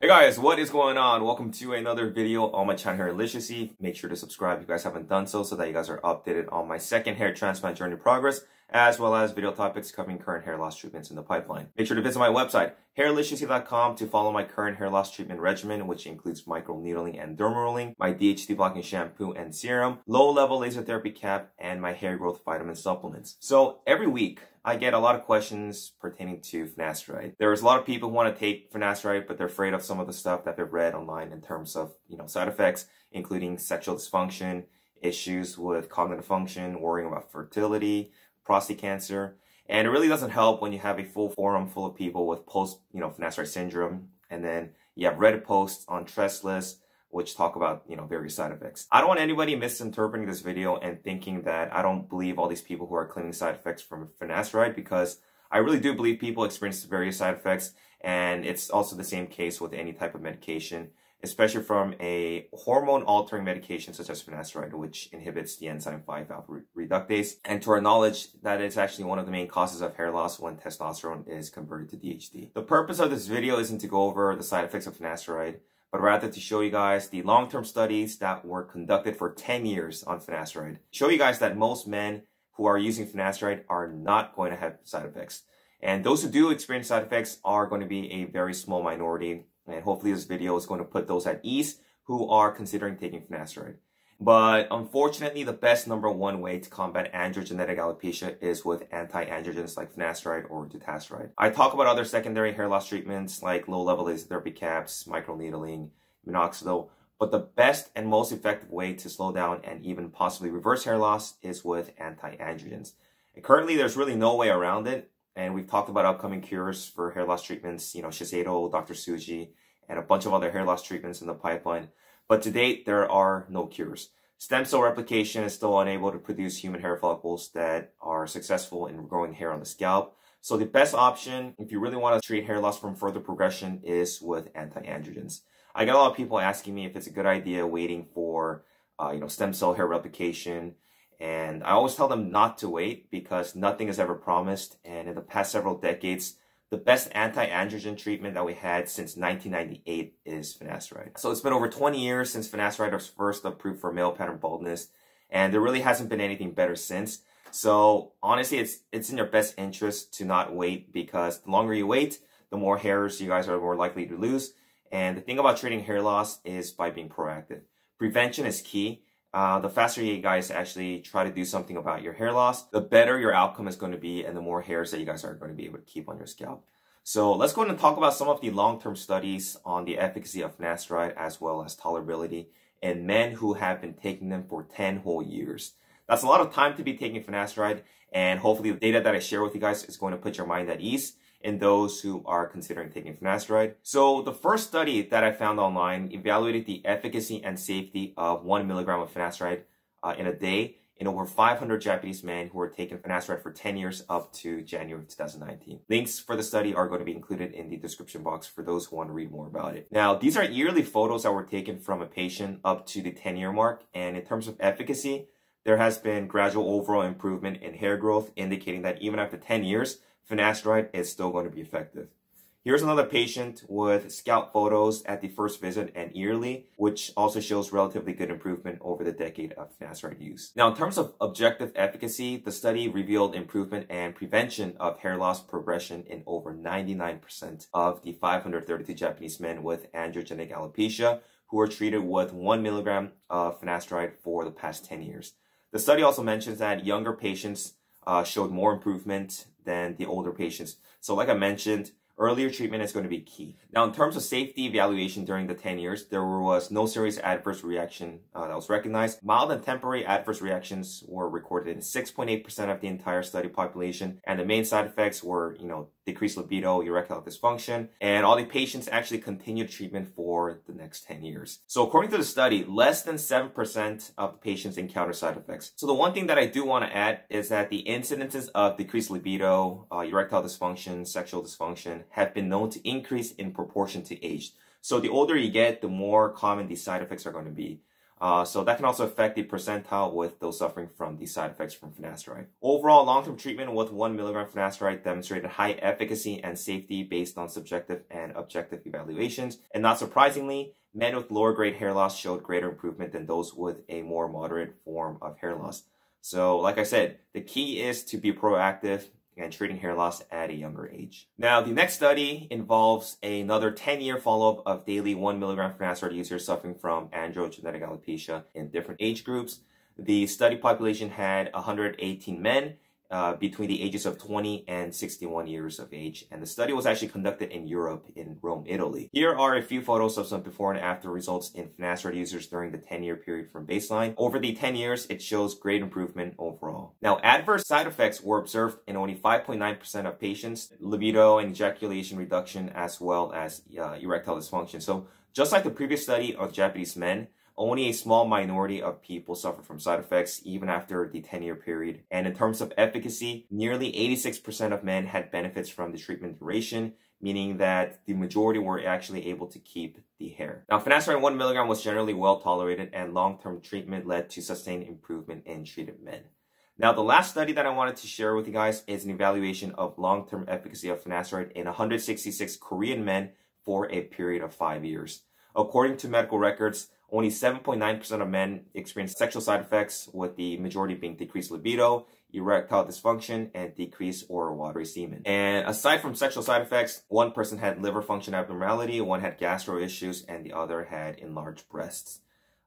Hey guys, what is going on? Welcome to another video on my channel here. Make sure to subscribe if you guys haven't done so, so that you guys are updated on my second hair transplant journey progress, as well as video topics covering current hair loss treatments in the pipeline. Make sure to visit my website, hairliciously.com to follow my current hair loss treatment regimen, which includes microneedling and derma rolling, my DHT blocking shampoo and serum, low-level laser therapy cap, and my hair growth vitamin supplements. So every week, I get a lot of questions pertaining to finasteride. There's a lot of people who want to take finasteride, but they're afraid of some of the stuff that they've read online in terms of, you know, side effects, including sexual dysfunction, issues with cognitive function, worrying about fertility, prostate cancer. And it really doesn't help when you have a full forum full of people with post, you know, finasteride syndrome. And then you have Reddit posts on Tressless which talk about, you know, various side effects. I don't want anybody misinterpreting this video and thinking that I don't believe all these people who are claiming side effects from finasteride because I really do believe people experience various side effects and it's also the same case with any type of medication, especially from a hormone altering medication such as finasteride, which inhibits the enzyme 5-alpha reductase. And to our knowledge, that is actually one of the main causes of hair loss when testosterone is converted to DHT. The purpose of this video isn't to go over the side effects of finasteride but rather to show you guys the long-term studies that were conducted for 10 years on finasteride. Show you guys that most men who are using finasteride are not going to have side effects. And those who do experience side effects are going to be a very small minority. And hopefully this video is going to put those at ease who are considering taking finasteride. But unfortunately, the best number one way to combat androgenetic alopecia is with anti-androgens like finasteride or dutasteride. I talk about other secondary hair loss treatments like low-level laser therapy caps, microneedling, minoxidil, but the best and most effective way to slow down and even possibly reverse hair loss is with anti-androgens. And currently, there's really no way around it. And we've talked about upcoming cures for hair loss treatments, you know, Shiseido, Dr. Tsuji, and a bunch of other hair loss treatments in the pipeline. But to date, there are no cures. Stem cell replication is still unable to produce human hair follicles that are successful in growing hair on the scalp. So the best option, if you really want to treat hair loss from further progression, is with anti-androgens. I get a lot of people asking me if it's a good idea waiting for, uh, you know, stem cell hair replication. And I always tell them not to wait because nothing is ever promised. And in the past several decades, the best anti-androgen treatment that we had since 1998 is finasteride. So it's been over 20 years since finasteride was first approved for male pattern baldness, and there really hasn't been anything better since. So honestly, it's it's in your best interest to not wait because the longer you wait, the more hairs you guys are more likely to lose. And the thing about treating hair loss is by being proactive. Prevention is key. Uh, the faster you guys actually try to do something about your hair loss, the better your outcome is going to be and the more hairs that you guys are going to be able to keep on your scalp. So let's go and talk about some of the long-term studies on the efficacy of finasteride as well as tolerability in men who have been taking them for 10 whole years. That's a lot of time to be taking finasteride and hopefully the data that I share with you guys is going to put your mind at ease in those who are considering taking finasteride. So the first study that I found online evaluated the efficacy and safety of one milligram of finasteride uh, in a day in over 500 Japanese men who were taking finasteride for 10 years up to January 2019. Links for the study are going to be included in the description box for those who want to read more about it. Now, these are yearly photos that were taken from a patient up to the 10 year mark. And in terms of efficacy, there has been gradual overall improvement in hair growth, indicating that even after 10 years, finasteride is still going to be effective. Here's another patient with scalp photos at the first visit and yearly, which also shows relatively good improvement over the decade of finasteride use. Now, in terms of objective efficacy, the study revealed improvement and prevention of hair loss progression in over 99% of the 532 Japanese men with androgenic alopecia who were treated with 1 milligram of finasteride for the past 10 years. The study also mentions that younger patients uh, showed more improvement than the older patients. So like I mentioned, earlier treatment is going to be key. Now, in terms of safety evaluation during the 10 years, there was no serious adverse reaction uh, that was recognized. Mild and temporary adverse reactions were recorded in 6.8% of the entire study population, and the main side effects were, you know, decreased libido, erectile dysfunction, and all the patients actually continued treatment for the next 10 years. So according to the study, less than 7% of the patients encounter side effects. So the one thing that I do want to add is that the incidences of decreased libido, uh, erectile dysfunction, sexual dysfunction have been known to increase in proportion to age. So the older you get, the more common these side effects are going to be. Uh, so that can also affect the percentile with those suffering from these side effects from finasteride. Overall, long-term treatment with 1 milligram finasteride demonstrated high efficacy and safety based on subjective and objective evaluations. And not surprisingly, men with lower grade hair loss showed greater improvement than those with a more moderate form of hair loss. So, like I said, the key is to be proactive and treating hair loss at a younger age. Now, the next study involves another 10-year follow-up of daily 1 milligram finasteride users suffering from androgenetic alopecia in different age groups. The study population had 118 men uh, between the ages of 20 and 61 years of age. And the study was actually conducted in Europe, in Rome, Italy. Here are a few photos of some before and after results in finasteride users during the 10-year period from baseline. Over the 10 years, it shows great improvement overall. Now, adverse side effects were observed in only 5.9% of patients, libido and ejaculation reduction, as well as uh, erectile dysfunction. So just like the previous study of Japanese men, only a small minority of people suffer from side effects even after the 10 year period. And in terms of efficacy, nearly 86% of men had benefits from the treatment duration, meaning that the majority were actually able to keep the hair. Now, finasteride 1 milligram was generally well tolerated and long-term treatment led to sustained improvement in treated men. Now, the last study that I wanted to share with you guys is an evaluation of long-term efficacy of finasteride in 166 Korean men for a period of five years. According to medical records, only 7.9% of men experience sexual side effects, with the majority being decreased libido, erectile dysfunction, and decreased or watery semen. And aside from sexual side effects, one person had liver function abnormality, one had gastro issues, and the other had enlarged breasts.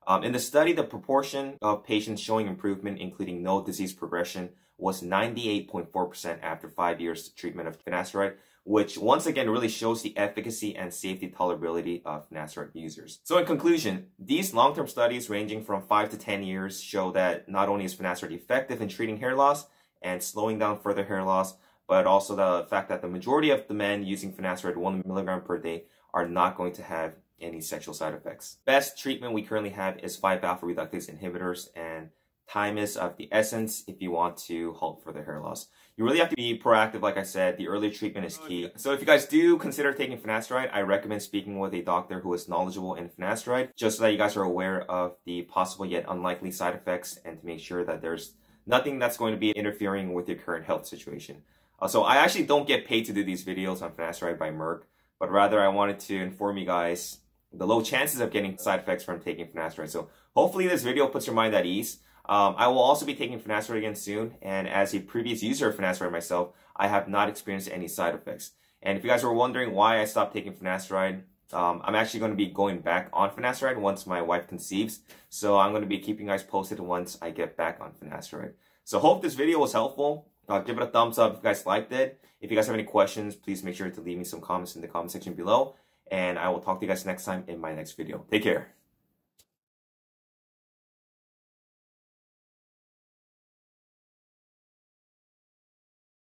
Um, in the study, the proportion of patients showing improvement, including no disease progression, was 98.4% after five years treatment of finasteride, which once again really shows the efficacy and safety tolerability of finasteride users. So in conclusion, these long-term studies ranging from 5 to 10 years show that not only is finasteride effective in treating hair loss and slowing down further hair loss, but also the fact that the majority of the men using finasteride 1 milligram per day are not going to have any sexual side effects. Best treatment we currently have is 5-alpha reductase inhibitors and time is of the essence if you want to halt further hair loss. You really have to be proactive, like I said. The early treatment is key. So if you guys do consider taking finasteride, I recommend speaking with a doctor who is knowledgeable in finasteride, just so that you guys are aware of the possible yet unlikely side effects and to make sure that there's nothing that's going to be interfering with your current health situation. Uh, so I actually don't get paid to do these videos on finasteride by Merck, but rather I wanted to inform you guys the low chances of getting side effects from taking finasteride. So hopefully this video puts your mind at ease. Um, I will also be taking finasteride again soon, and as a previous user of finasteride myself, I have not experienced any side effects. And if you guys were wondering why I stopped taking finasteride, um, I'm actually going to be going back on finasteride once my wife conceives. So I'm going to be keeping you guys posted once I get back on finasteride. So hope this video was helpful. Uh, give it a thumbs up if you guys liked it. If you guys have any questions, please make sure to leave me some comments in the comment section below. And I will talk to you guys next time in my next video. Take care.